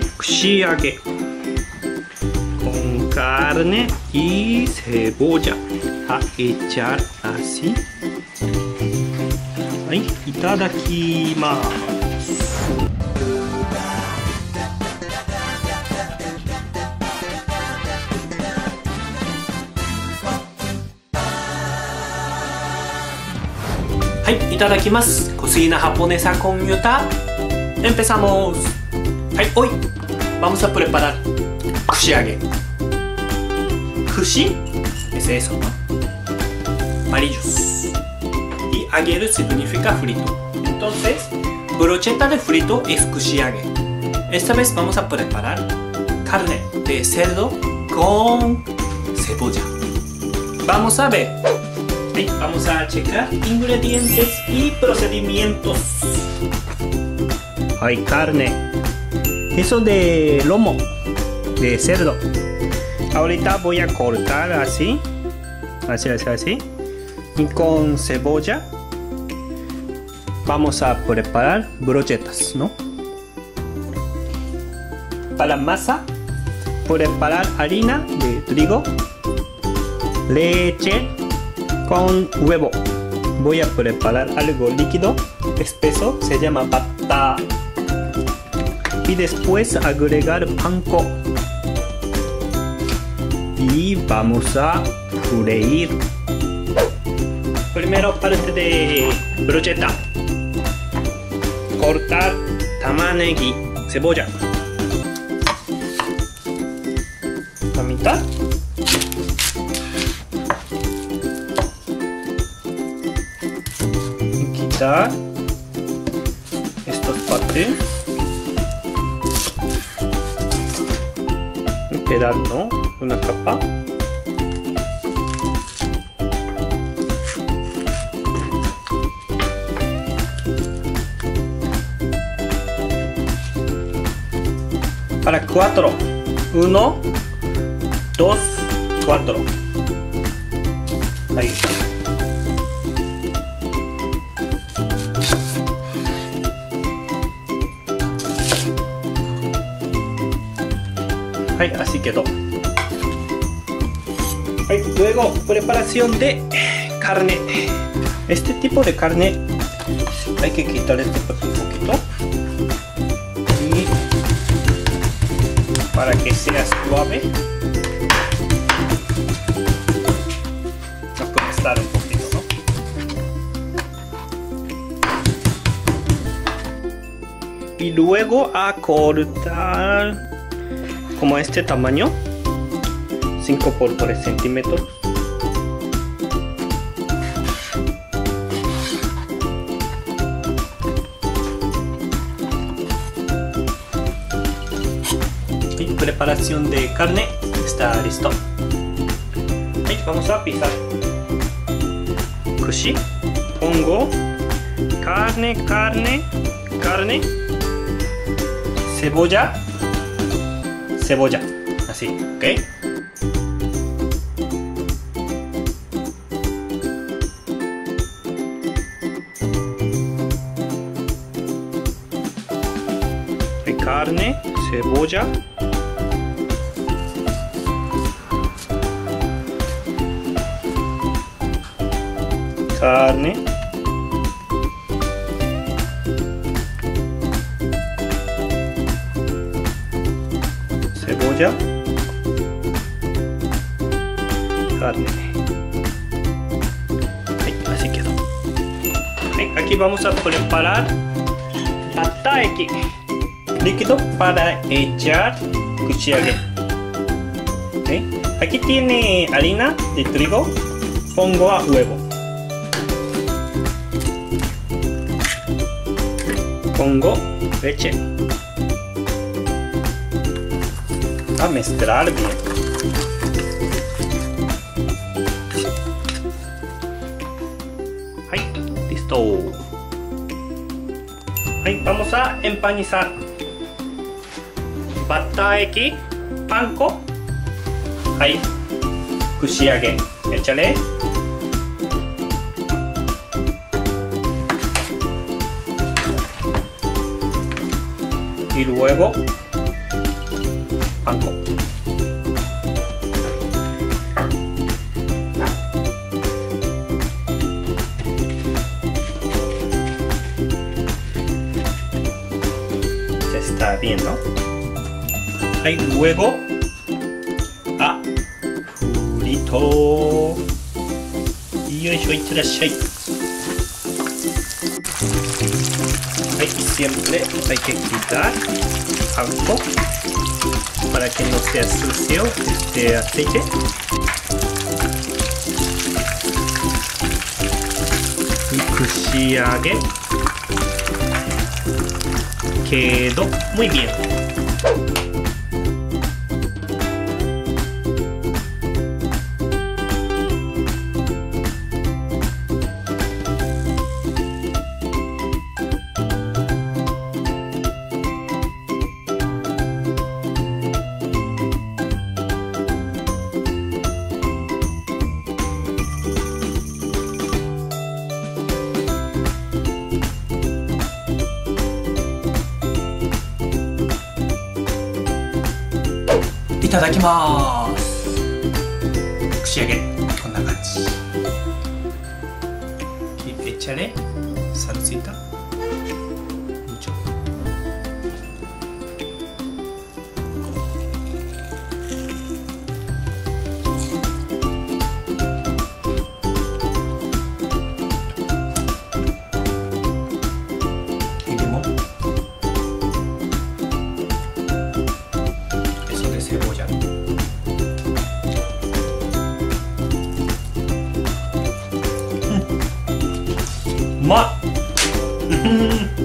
串揚げ。コンカルネイセボジャ。はい、チャルアシ。はい、いただきます。はい、いただきます。コス杉ナハポネサコンユタ。エンペサモース。はい、hoy vamos a preparar kushiage. Kushi es eso, ¿no? Amarillos. Y ageru significa frito. Entonces, brocheta de frito es kushiage. Esta vez vamos a preparar carne de cerdo con cebolla. Vamos a ver. Sí, vamos a checar ingredientes y procedimientos. Hay carne. Eso de lomo, de cerdo. Ahorita voy a cortar así. Así, así, así. Y con cebolla vamos a preparar brochetas, ¿no? Para masa, preparar harina de trigo, leche, con huevo. Voy a preparar algo líquido, espeso, se llama bata. Y después agregar panko. Y vamos a freír. Primero parte de brocheta. Cortar tamanegi, cebolla. La mitad. quitar estas partes quedar ¿no? una capa. Para cuatro. Uno dos cuatro. Ahí はい, así quedó.はい, luego preparación de carne. Este tipo de carne hay que quitar este poquito. Y para que sea suave. Aplastar un poquito, ¿no? Y luego a cortar como este tamaño 5 por 3 centímetros y preparación de carne está listo. Vamos a pisar. Kushi pongo carne carne carne cebolla cebolla, así, ¿ok? Carne, cebolla. Carne. Cebolla, carne. Ahí, así quedó. Aquí vamos a preparar bataeki, líquido para echar. ¿Okay? Aquí tiene harina de trigo, pongo a huevo. Pongo leche. A mezclar bien. Listo. Vamos a empanizar. Bataeki, panko. Ahí, kushiage. Échale. Y luego se está viendo. Hay huevo a purito. Y yo soy siempre hay que quitar algo para que no sea sucio este aceite. Y kushiage quedó muy bien. ただきます。串揚げこんな感じ。めっちゃねさついた？まっ。